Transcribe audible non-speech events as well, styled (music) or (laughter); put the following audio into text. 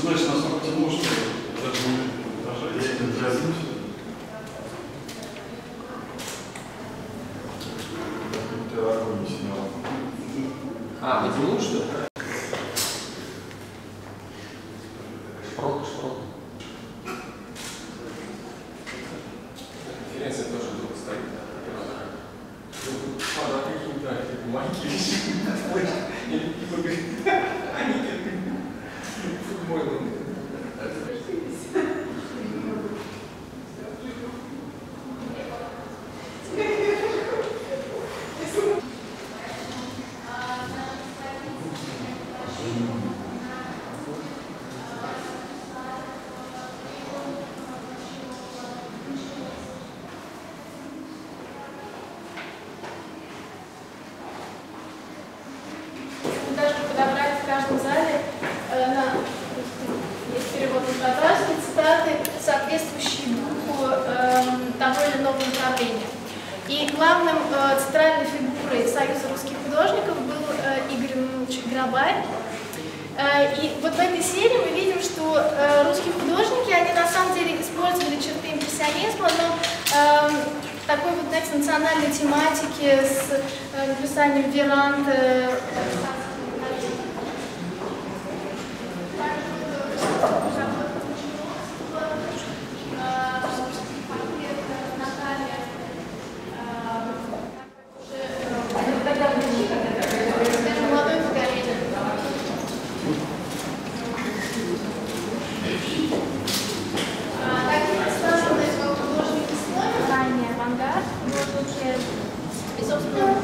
знаешь, насколько темно, что даже не даже я не отразился. Ты огонь не снял. А, потянул, что ли? Шпрок, шпрок. Конференция тоже долго стоит. Пора какие-то бумаги. Или (laughs) главным э, центральной фигурой Союза русских художников был э, Игорь Иванович Грабарь. Э, и вот в этой серии мы видим, что русские художники, они на самом деле использовали черты импрессионизма, но э, такой вот, знаете, национальной тематики с написанием веранд, Ранний авангард, и, собственно,